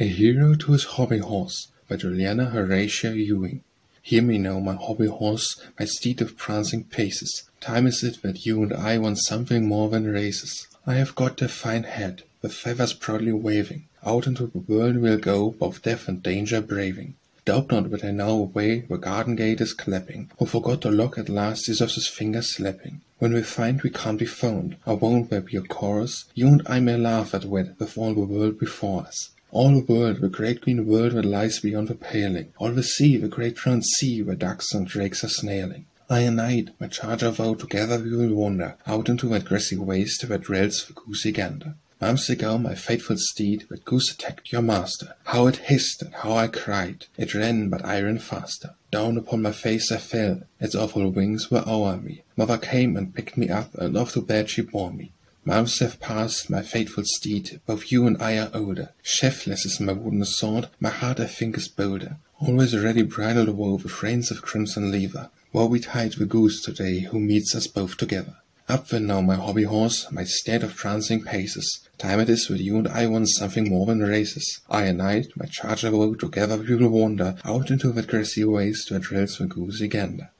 A Hero to His Hobby Horse by Juliana Horatia Ewing Hear me now, my hobby horse, my steed of prancing paces. Time is it that you and I want something more than races. I have got a fine head, the feathers proudly waving. Out into the world we'll go, both death and danger braving. Doubt not that I know a way the garden gate is clapping, Who forgot to lock at last is of his fingers slapping. When we find we can't be found, I won't there be a chorus, You and I may laugh at wet with all the world before us. All the world, the great green world that lies beyond the paling, All the sea, the great round sea where ducks and drakes are snailing. I and knight, my charger vow, together we will wander Out into that grassy waste where dwells the goosey gander. Ago my faithful steed, that goose attacked your master. How it hissed and how I cried! It ran, but I ran faster. Down upon my face I fell, its awful wings were o'er me. Mother came and picked me up, and off to bed she bore me. Months have passed, my faithful steed, both you and I are older. Sheathless is my wooden sword, my heart I think is bolder. Always ready bridled woe with reins of crimson leather. Woe betide the goose today who meets us both together. Up then now, my hobby horse, my steed of prancing paces. Time it is that you and I want something more than races. I and I, my charger woe, together we will wander out into that grassy waste where drills the goosey gander.